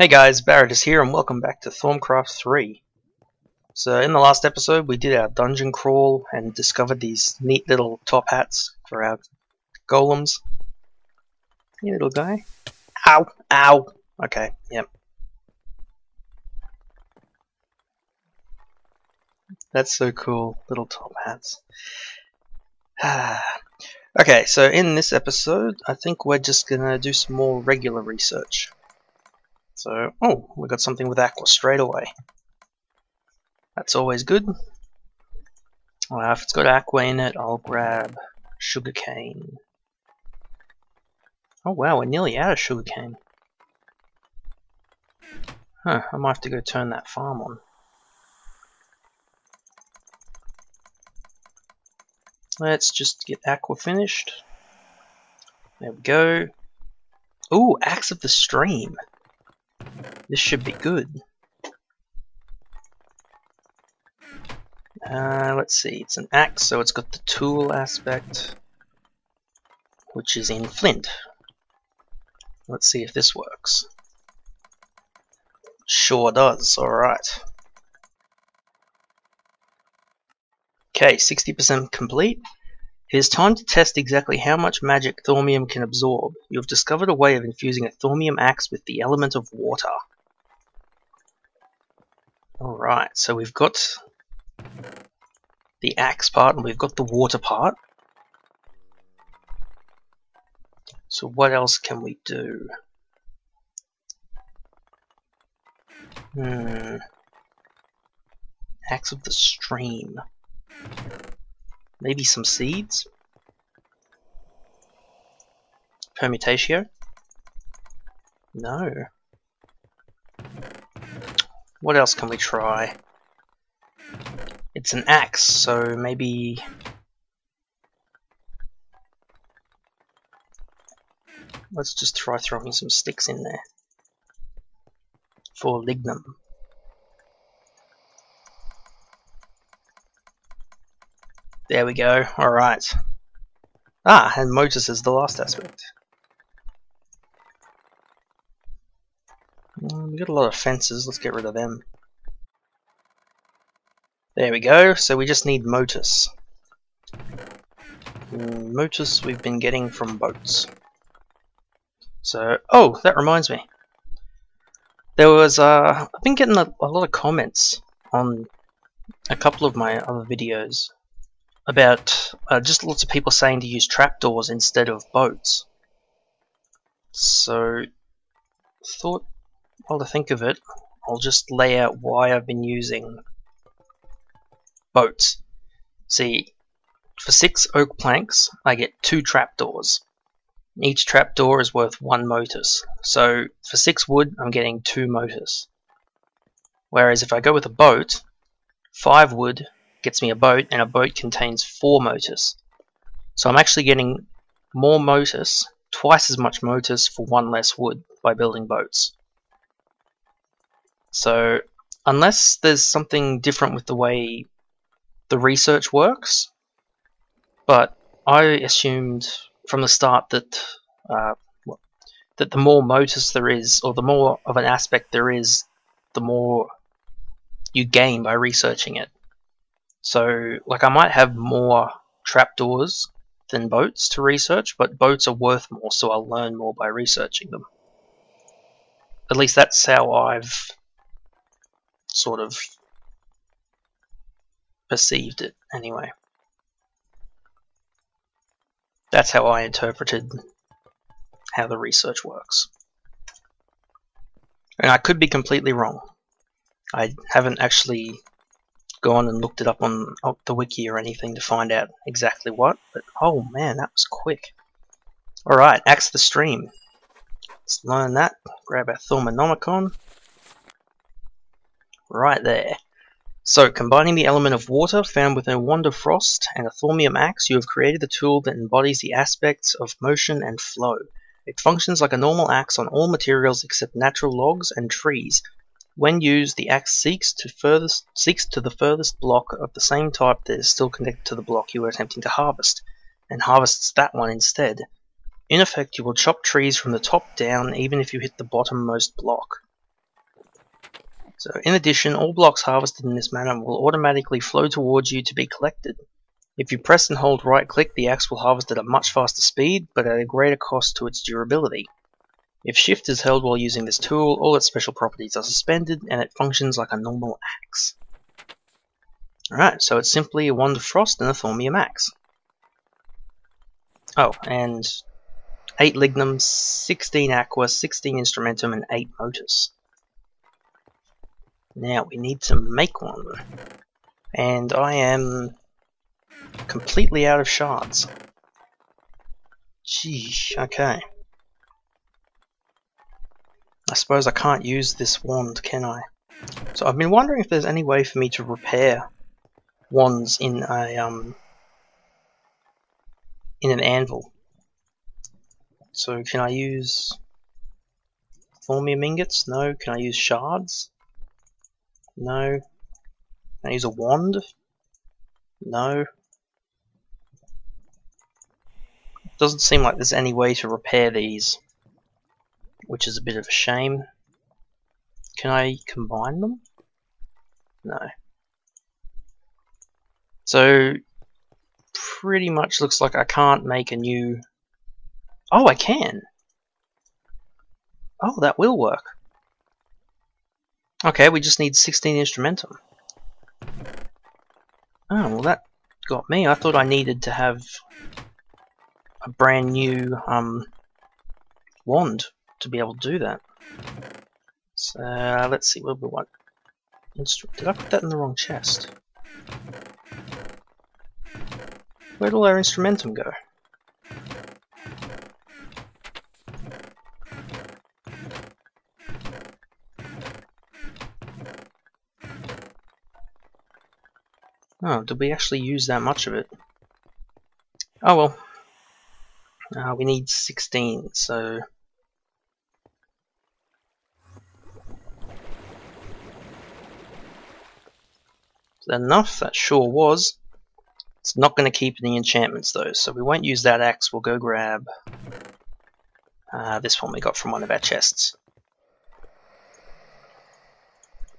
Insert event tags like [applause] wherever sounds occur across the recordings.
Hey guys, Barodas here and welcome back to Thaumcraft 3. So in the last episode we did our dungeon crawl and discovered these neat little top hats for our golems. Hey little guy. Ow! Ow! Okay, yep. That's so cool, little top hats. [sighs] okay, so in this episode I think we're just gonna do some more regular research. So, oh, we got something with aqua straight away. That's always good. Uh, if it's got aqua in it, I'll grab sugarcane. Oh wow, we're nearly out of sugarcane. Huh, I might have to go turn that farm on. Let's just get aqua finished. There we go. Ooh, Axe of the Stream. This should be good. Uh, let's see, it's an axe, so it's got the tool aspect, which is in flint. Let's see if this works. Sure does, alright. Okay, 60% complete. It is time to test exactly how much magic Thaumium can absorb. You have discovered a way of infusing a Thaumium axe with the element of water. Alright, so we've got the axe part and we've got the water part. So what else can we do? Hmm. Axe of the stream. Maybe some seeds? Permutatio? No. What else can we try? It's an axe, so maybe... Let's just try throwing some sticks in there. For lignum. There we go, alright. Ah, and Motus is the last aspect. Mm, we got a lot of fences, let's get rid of them. There we go, so we just need Motus. Mm, Motus we've been getting from boats. So, oh, that reminds me. There was, uh, I've been getting a, a lot of comments on a couple of my other videos about uh, just lots of people saying to use trapdoors instead of boats. So, thought while to think of it, I'll just lay out why I've been using boats. See, for six oak planks, I get two trapdoors. Each trapdoor is worth one motus. So for six wood, I'm getting two motus. Whereas if I go with a boat, five wood gets me a boat, and a boat contains four motus. So I'm actually getting more motus, twice as much motus for one less wood by building boats. So unless there's something different with the way the research works, but I assumed from the start that uh, that the more motus there is, or the more of an aspect there is, the more you gain by researching it. So, like, I might have more trapdoors than boats to research, but boats are worth more, so I'll learn more by researching them. At least that's how I've sort of perceived it, anyway. That's how I interpreted how the research works. And I could be completely wrong. I haven't actually gone and looked it up on the wiki or anything to find out exactly what, but oh man, that was quick. Alright, Axe the Stream. Let's learn that. Grab our Thaumonomicon. Right there. So, combining the element of water found within a Wand of Frost and a Thaumium axe, you have created the tool that embodies the aspects of motion and flow. It functions like a normal axe on all materials except natural logs and trees, when used, the axe seeks to, furthest, seeks to the furthest block of the same type that is still connected to the block you are attempting to harvest, and harvests that one instead. In effect, you will chop trees from the top down even if you hit the bottommost block. So in addition, all blocks harvested in this manner will automatically flow towards you to be collected. If you press and hold right click, the axe will harvest at a much faster speed, but at a greater cost to its durability. If shift is held while using this tool, all its special properties are suspended and it functions like a normal axe. Alright, so it's simply a Wand of Frost and a Thaumium axe. Oh, and 8 Lignum, 16 Aqua, 16 Instrumentum, and 8 Motus. Now we need to make one. And I am completely out of shards. Geesh, okay. I suppose I can't use this wand, can I? So I've been wondering if there's any way for me to repair wands in a um in an anvil. So can I use thaumium ingots? No. Can I use shards? No. Can I use a wand? No. Doesn't seem like there's any way to repair these, which is a bit of a shame. Can I combine them? No. So, pretty much looks like I can't make a new... Oh, I can! Oh, that will work. Okay, we just need 16 instrumentum. Oh, well that got me. I thought I needed to have a brand new um, wand to be able to do that. So uh, let's see what we want. Did I put that in the wrong chest? Where did all our instrumentum go? Oh, did we actually use that much of it? Oh well. Uh, we need 16, so... enough? That sure was. It's not going to keep any enchantments though, so we won't use that axe. We'll go grab uh, this one we got from one of our chests.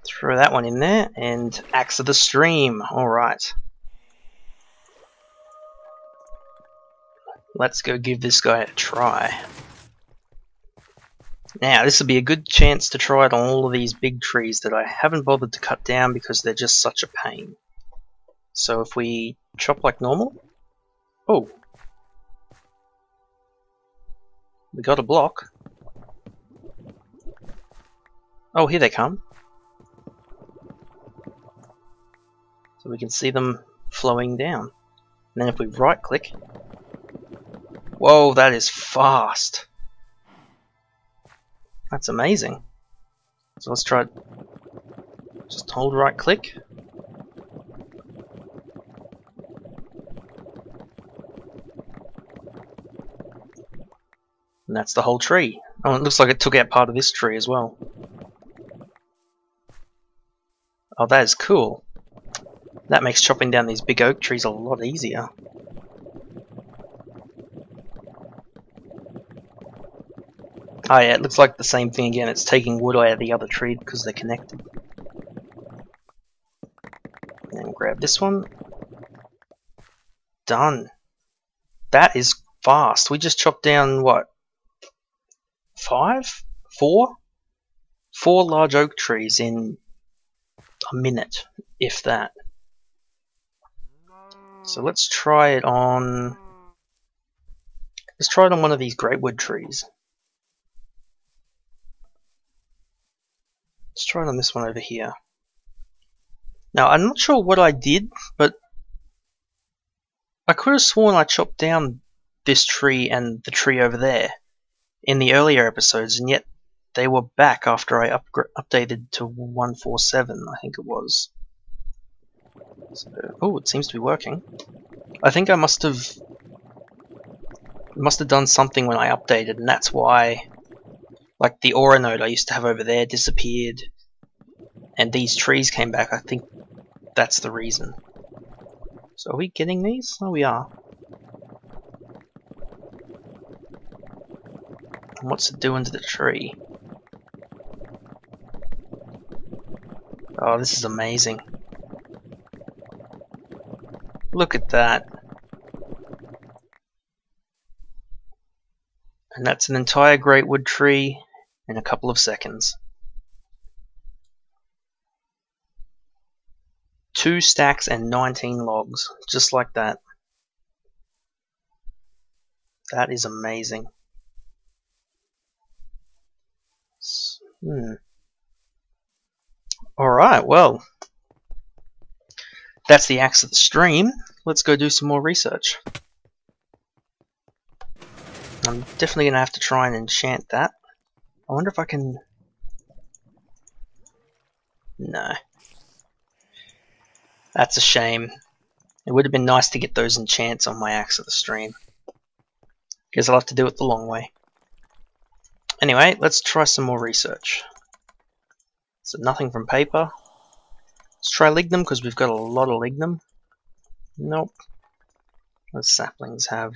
Throw that one in there, and Axe of the Stream. Alright. Let's go give this guy a try. Now, this will be a good chance to try it on all of these big trees that I haven't bothered to cut down because they're just such a pain. So if we chop like normal... Oh! We got a block. Oh, here they come. So we can see them flowing down. And then if we right click, whoa, that is fast. That's amazing. So let's try, just hold right click. And that's the whole tree. Oh, it looks like it took out part of this tree as well. Oh, that is cool. That makes chopping down these big oak trees a lot easier. Oh yeah, it looks like the same thing again. It's taking wood out of the other tree because they're connected. And grab this one. Done. That is fast. We just chopped down, what? Five? Four? Four large oak trees in a minute, if that. So let's try it on... Let's try it on one of these greatwood trees. Let's try it on this one over here. Now, I'm not sure what I did, but I could have sworn I chopped down this tree and the tree over there in the earlier episodes, and yet they were back after I updated to 147, I think it was. So, oh, it seems to be working. I think I must have must have done something when I updated, and that's why, like the aura node I used to have over there disappeared, and these trees came back. I think that's the reason. So are we getting these? Oh, we are. And what's it doing to the tree? Oh, this is amazing. Look at that. And that's an entire great wood tree in a couple of seconds. Two stacks and 19 logs, just like that. That is amazing. Hmm. Alright, well, that's the axe of the stream. Let's go do some more research. I'm definitely going to have to try and enchant that. I wonder if I can... No. That's a shame. It would have been nice to get those enchants on my axe of the stream. Because I'll have to do it the long way. Anyway, let's try some more research. So nothing from paper. Let's try lignum because we've got a lot of lignum. Nope. What saplings have?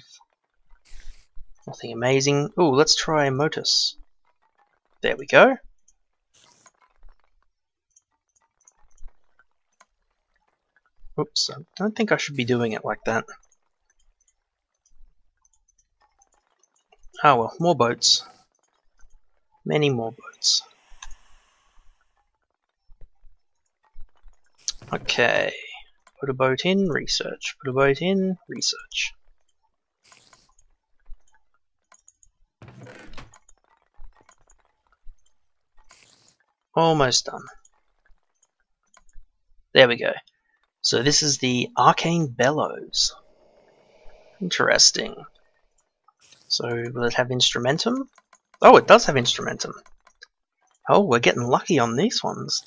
Nothing amazing. Oh, let's try Motus. There we go. Oops, I don't think I should be doing it like that. Oh well, more boats. Many more boats. Okay. Put a boat in, research. Put a boat in, research. Almost done. There we go. So this is the Arcane Bellows. Interesting. So will it have Instrumentum? Oh, it does have Instrumentum. Oh, we're getting lucky on these ones.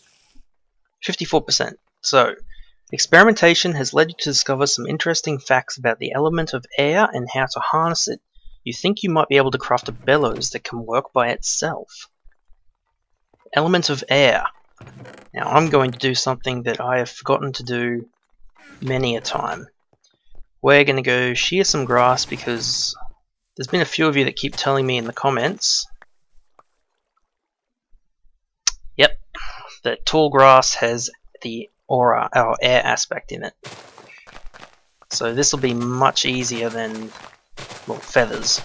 54%. So, experimentation has led you to discover some interesting facts about the element of air and how to harness it. You think you might be able to craft a bellows that can work by itself. Element of air. Now I'm going to do something that I have forgotten to do many a time. We're going to go shear some grass because there's been a few of you that keep telling me in the comments Yep, that tall grass has the aura or air aspect in it. So this will be much easier than well, feathers.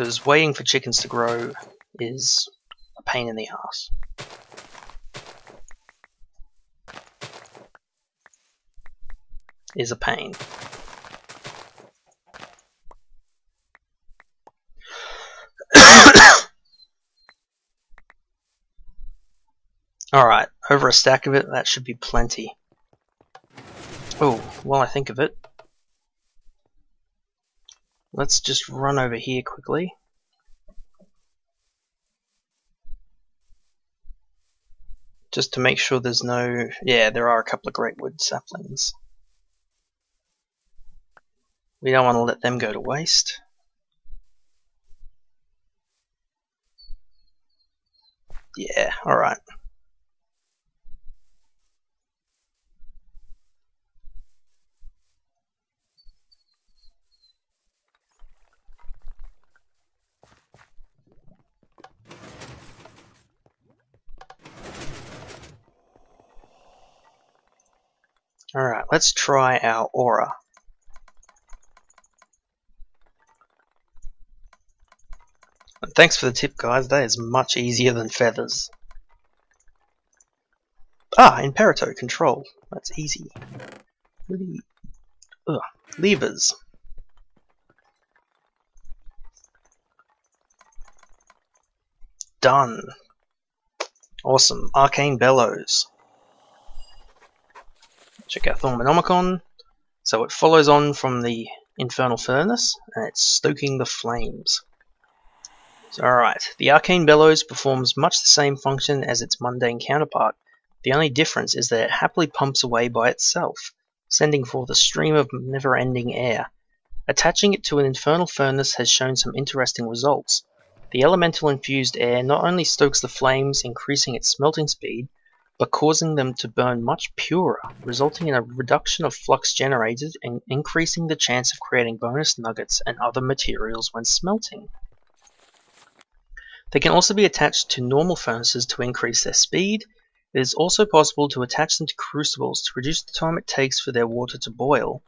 Because waiting for chickens to grow is a pain in the ass. Is a pain. [coughs] Alright, over a stack of it, that should be plenty. Oh, while I think of it, Let's just run over here quickly. Just to make sure there's no... Yeah, there are a couple of great wood saplings. We don't want to let them go to waste. Yeah, alright. Alright, let's try our aura. thanks for the tip guys, that is much easier than feathers. Ah, Imperito control. That's easy. Ugh. Levers. Done. Awesome. Arcane Bellows. Check out Thaumonomicon. So it follows on from the Infernal Furnace, and it's stoking the flames. So, Alright, the Arcane Bellows performs much the same function as its mundane counterpart. The only difference is that it happily pumps away by itself, sending forth a stream of never-ending air. Attaching it to an infernal furnace has shown some interesting results. The elemental infused air not only stokes the flames, increasing its smelting speed, but causing them to burn much purer, resulting in a reduction of flux generated and increasing the chance of creating bonus nuggets and other materials when smelting. They can also be attached to normal furnaces to increase their speed. It is also possible to attach them to crucibles to reduce the time it takes for their water to boil.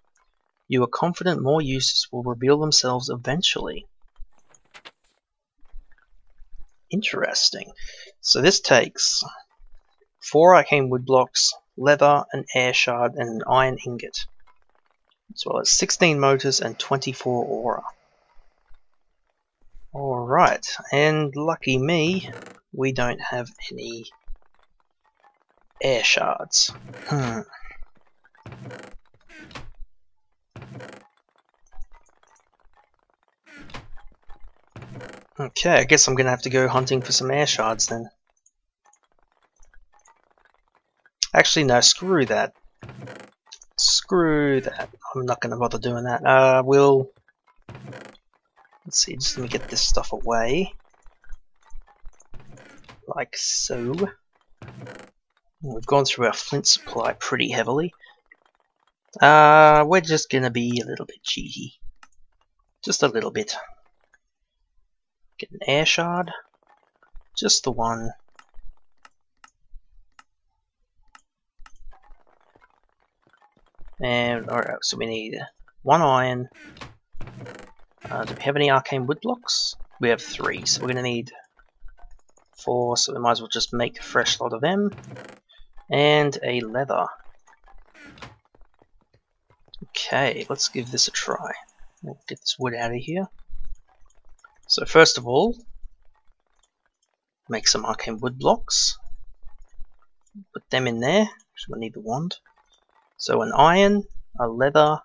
You are confident more uses will reveal themselves eventually. Interesting. So this takes four arcane wood blocks, leather, an air shard, and an iron ingot, as well as 16 motus and 24 aura. Alright, and lucky me, we don't have any air shards. Hmm. Okay, I guess I'm gonna have to go hunting for some air shards then. Actually, no, screw that. Screw that. I'm not gonna bother doing that. Uh, we'll... Let's see, just let me get this stuff away. Like so. We've gone through our flint supply pretty heavily. Uh, we're just gonna be a little bit cheeky. Just a little bit. Get an air shard. Just the one. And, alright, so we need one iron. Uh, do we have any arcane wood blocks? We have three, so we're going to need four, so we might as well just make a fresh lot of them. And a leather. Okay, let's give this a try. We'll get this wood out of here. So first of all, make some arcane wood blocks. Put them in there, because we'll need the wand. So an iron, a leather,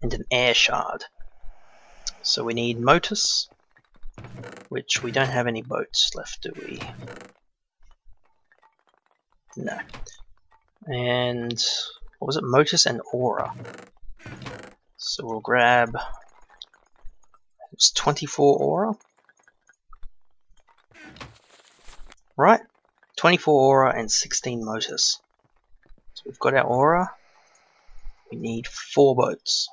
and an air shard. So we need Motus, which we don't have any boats left, do we? No. And what was it? Motus and Aura. So we'll grab it's 24 Aura. Right, 24 Aura and 16 Motus. So we've got our Aura. We need four boats.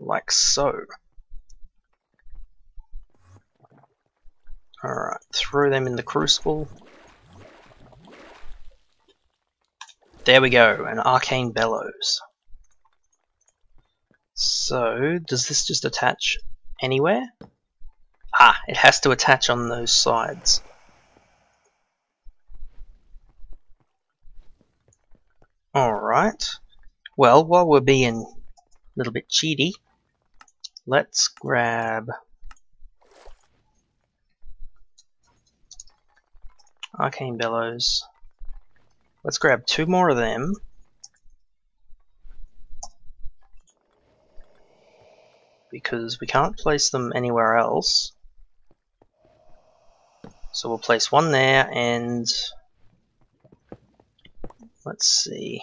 Like so. Alright, throw them in the crucible. There we go, an arcane bellows. So, does this just attach anywhere? Ah, it has to attach on those sides. Alright. Well, while we're being a little bit cheaty, let's grab Arcane Bellows. Let's grab two more of them. Because we can't place them anywhere else. So we'll place one there and let's see.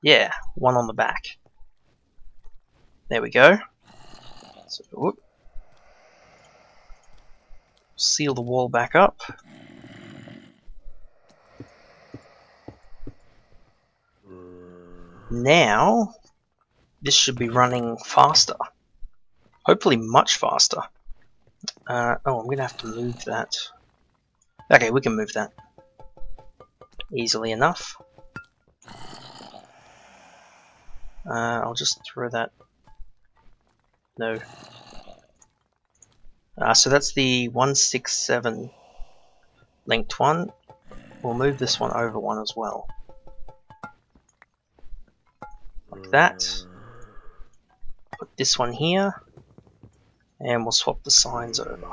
Yeah, one on the back. There we go. So, whoop seal the wall back up. Now, this should be running faster. Hopefully much faster. Uh, oh, I'm going to have to move that. Okay, we can move that. Easily enough. Uh, I'll just throw that. No, uh, so that's the 167 linked one. We'll move this one over one as well. Like that. Put this one here. And we'll swap the signs over.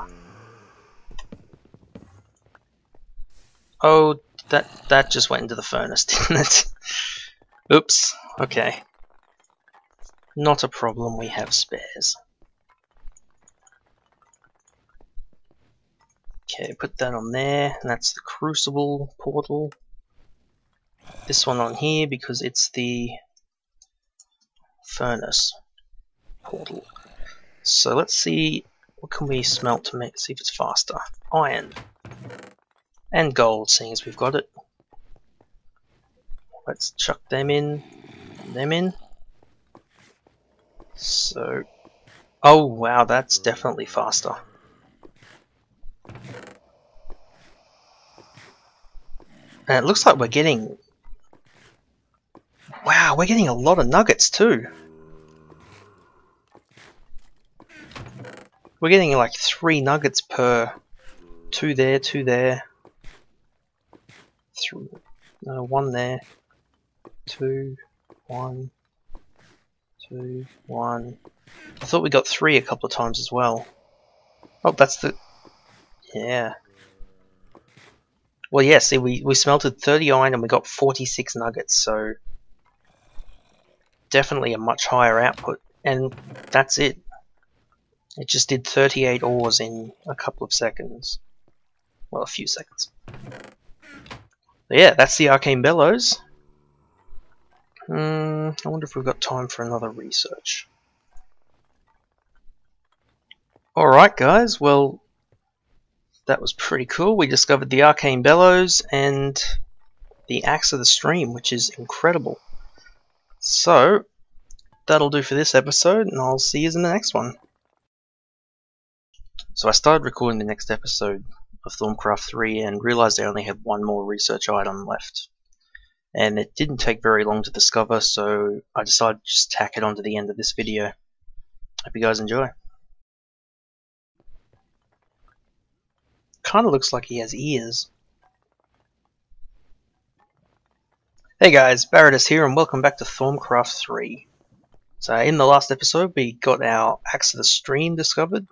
Oh, that, that just went into the furnace, [laughs] didn't it? Oops, okay. Not a problem, we have spares. Okay, put that on there, and that's the Crucible portal. This one on here because it's the furnace portal. So let's see what can we smelt to make see if it's faster. Iron and gold, seeing as we've got it. let's chuck them in, them in. So, oh wow, that's definitely faster. And it looks like we're getting... Wow, we're getting a lot of nuggets too. We're getting like three nuggets per... Two there, two there. Three, no, one there. Two, one, two, one. I thought we got three a couple of times as well. Oh, that's the... Yeah. Well, yeah, see, we, we smelted 30 iron and we got 46 nuggets, so definitely a much higher output. And that's it. It just did 38 ores in a couple of seconds. Well, a few seconds. But yeah, that's the Arcane Bellows. Hmm, I wonder if we've got time for another research. Alright guys, well that was pretty cool. We discovered the Arcane Bellows and the Axe of the Stream, which is incredible. So, that'll do for this episode, and I'll see you in the next one. So I started recording the next episode of Thaumcraft 3 and realized I only had one more research item left. And it didn't take very long to discover, so I decided to just tack it onto the end of this video. Hope you guys enjoy. Kinda looks like he has ears. Hey guys, Barodas here and welcome back to Thaumcraft 3. So in the last episode we got our Axe of the Stream discovered.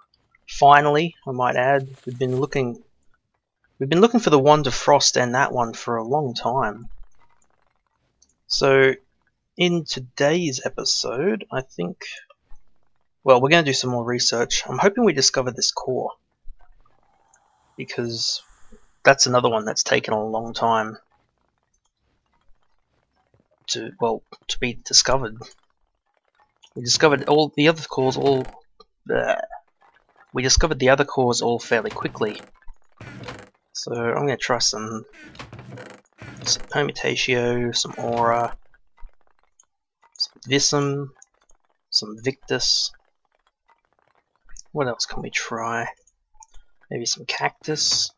Finally, I might add, we've been looking we've been looking for the Wand of Frost and that one for a long time. So in today's episode, I think well, we're going to do some more research. I'm hoping we discover this core because that's another one that's taken a long time to well to be discovered. We discovered all the other cores all. Bleh. We discovered the other cores all fairly quickly. So I'm going to try some, some Permutatio, some Aura, some Visum, some Victus. What else can we try? Maybe some cactus,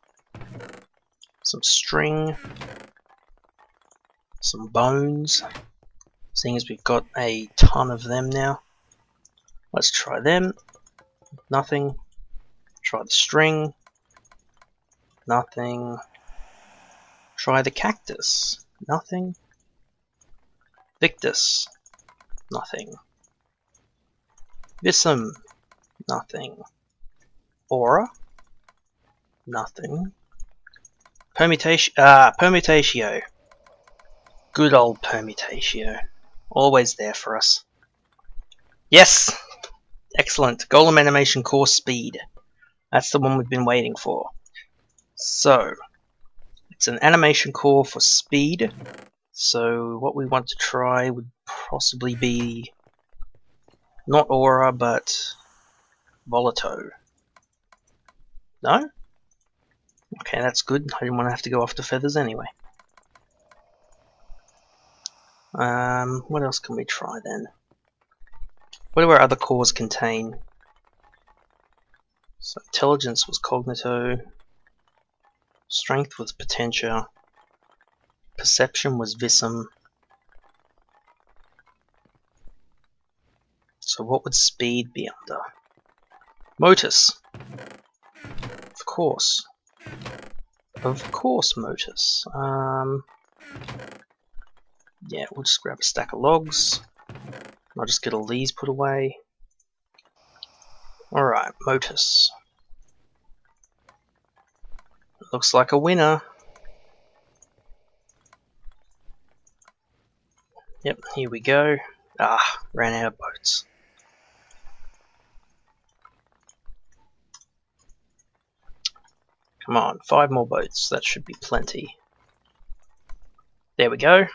some string, some bones, seeing as we've got a ton of them now. Let's try them. Nothing. Try the string. Nothing. Try the cactus. Nothing. Victus. Nothing. Visum. Nothing. Aura. Nothing. Permutation. Ah, permutatio. Good old permutatio. Always there for us. Yes! Excellent. Golem animation core speed. That's the one we've been waiting for. So, it's an animation core for speed. So what we want to try would possibly be not Aura, but Volito. No? Okay, that's good. I didn't want to have to go off the feathers anyway. Um, what else can we try then? What do our other cores contain? So intelligence was cognito, strength was potentia, perception was visum. So what would speed be under? Motus. Of course. Of course, Motus. Um, yeah, we'll just grab a stack of logs. I'll just get all these put away. Alright, Motus. Looks like a winner. Yep, here we go. Ah, ran out of boats. Come on, five more boats. That should be plenty. There we go.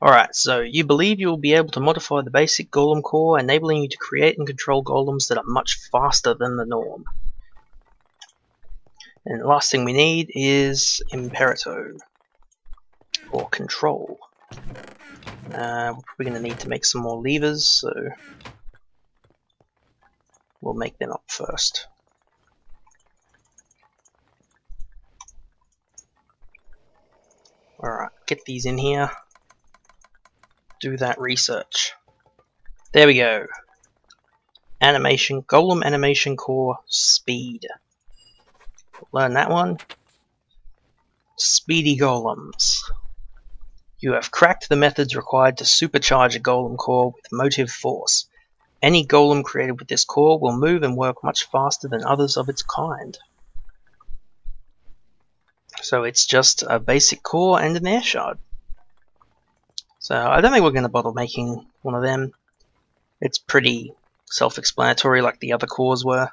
Alright, so you believe you will be able to modify the basic golem core, enabling you to create and control golems that are much faster than the norm. And the last thing we need is Imperito. or control. Uh, we're probably going to need to make some more levers, so we'll make them up first. Alright, get these in here. Do that research. There we go. Animation, Golem Animation Core Speed. Learn that one. Speedy Golems. You have cracked the methods required to supercharge a golem core with motive force. Any golem created with this core will move and work much faster than others of its kind. So it's just a basic core and an air shard. So I don't think we're going to bother making one of them. It's pretty self-explanatory like the other cores were.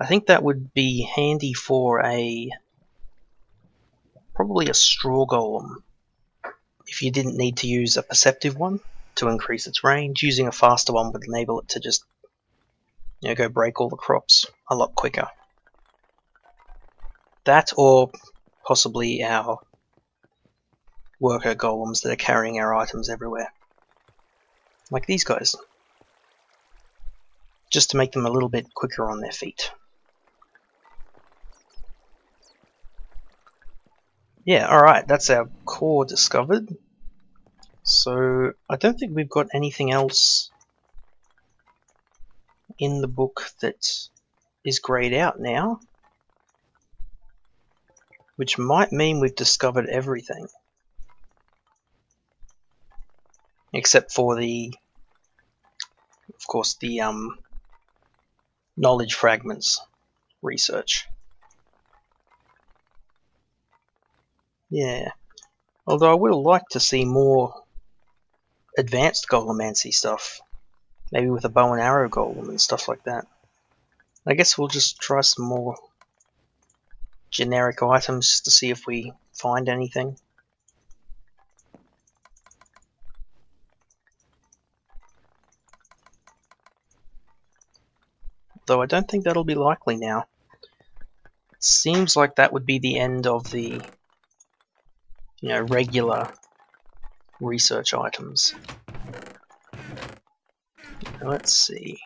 I think that would be handy for a probably a straw golem if you didn't need to use a perceptive one to increase its range, using a faster one would enable it to just you know, go break all the crops a lot quicker. That or possibly our worker golems that are carrying our items everywhere. Like these guys. Just to make them a little bit quicker on their feet. Yeah, alright, that's our core discovered. So, I don't think we've got anything else in the book that is grayed out now. Which might mean we've discovered everything. Except for the, of course, the um, knowledge fragments research. Yeah. Although I would like to see more advanced golemancy stuff. Maybe with a bow and arrow golem and stuff like that. I guess we'll just try some more generic items to see if we find anything. Though I don't think that'll be likely now. It seems like that would be the end of the you know, regular research items. Let's see.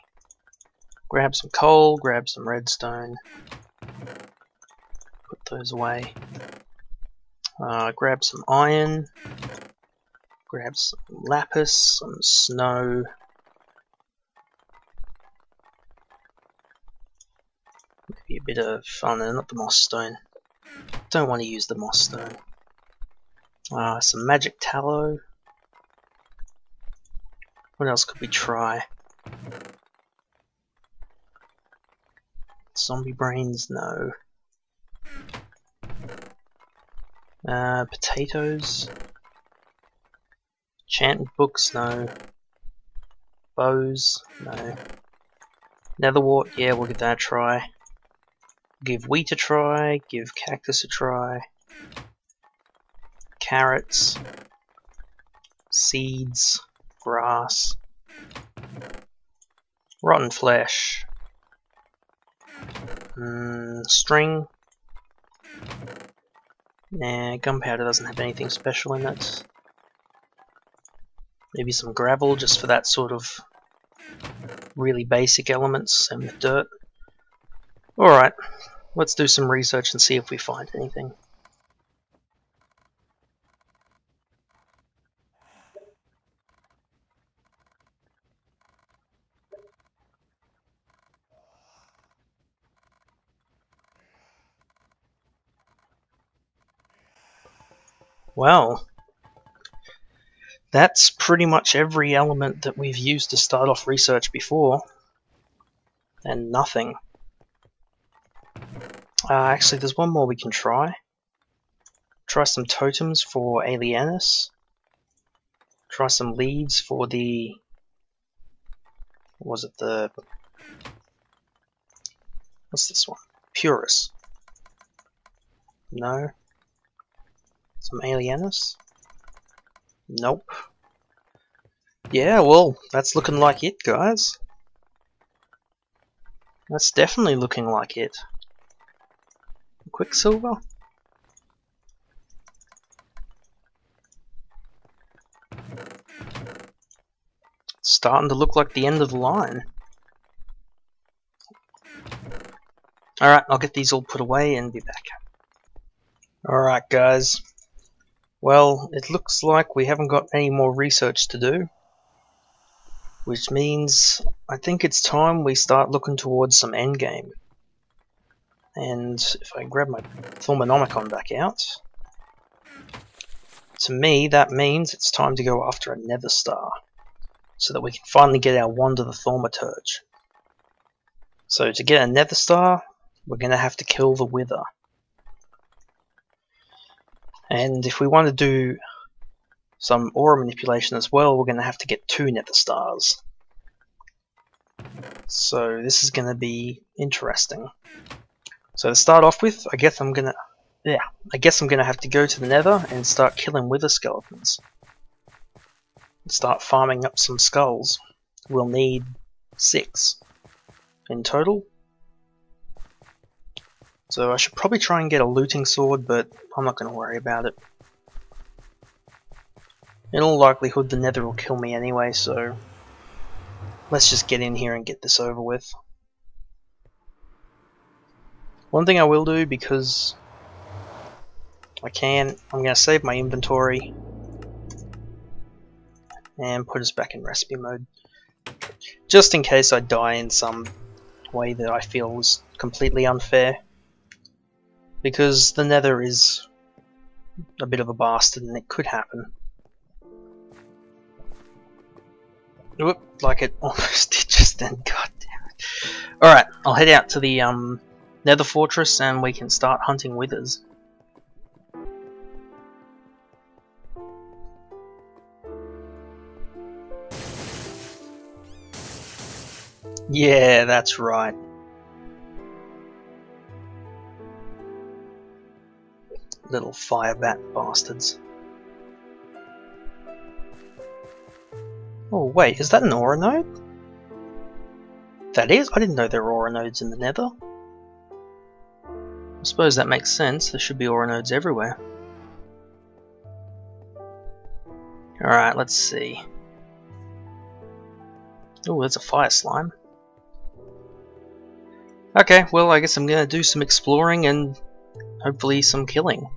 Grab some coal, grab some redstone, put those away. Uh, grab some iron, grab some lapis, some snow. Bit of, oh no, not the moss stone. Don't want to use the moss stone. Uh, some magic tallow. What else could we try? Zombie brains, no. Uh, potatoes. Chant books, no. Bows, no. Nether Netherwort, yeah, we'll give that a try. Give wheat a try, give cactus a try carrots, seeds, grass, rotten flesh, mm, string. Nah, gunpowder doesn't have anything special in it. Maybe some gravel just for that sort of really basic elements and dirt. Alright, let's do some research and see if we find anything. Well, that's pretty much every element that we've used to start off research before. And nothing. Uh, actually, there's one more we can try. Try some totems for Alienus. Try some leaves for the... was it the... What's this one? Purus. No. Some Alienus? Nope. Yeah, well, that's looking like it, guys. That's definitely looking like it. Quicksilver? It's starting to look like the end of the line. Alright, I'll get these all put away and be back. Alright guys, well it looks like we haven't got any more research to do which means I think it's time we start looking towards some endgame. And if I grab my Thaumonomicon back out, to me that means it's time to go after a Nether Star, so that we can finally get our Wand of the Thaumaturge. So to get a Nether Star, we're going to have to kill the Wither. And if we want to do some aura manipulation as well, we're going to have to get two nether stars. So this is going to be interesting. So to start off with, I guess I'm to yeah, I guess I'm to have to go to the nether and start killing wither skeletons. Start farming up some skulls. We'll need six in total. So I should probably try and get a looting sword, but I'm not going to worry about it. In all likelihood the nether will kill me anyway, so let's just get in here and get this over with. One thing I will do, because I can, I'm going to save my inventory and put us back in recipe mode. Just in case I die in some way that I feel was completely unfair. Because the nether is a bit of a bastard and it could happen. Whoop, like it [laughs] almost did just then, [laughs] god damn it. Alright, I'll head out to the um, nether fortress and we can start hunting withers. Yeah, that's right. Little fire bat bastards. Oh wait, is that an aura node? That is? I didn't know there were aura nodes in the nether. I suppose that makes sense, there should be aura nodes everywhere. Alright, let's see. Oh, there's a fire slime. Okay, well I guess I'm gonna do some exploring and hopefully some killing.